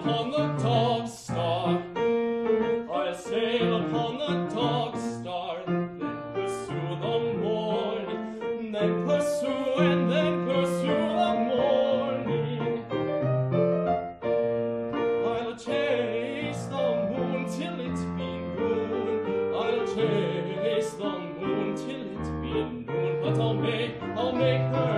upon the Dog-Star. I'll sail upon the Dog-Star, then pursue the morning, then pursue and then pursue the morning. I'll chase the moon till it be noon. I'll chase the moon till it be noon. But I'll make, I'll make the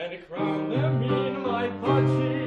and crown them in my budgie.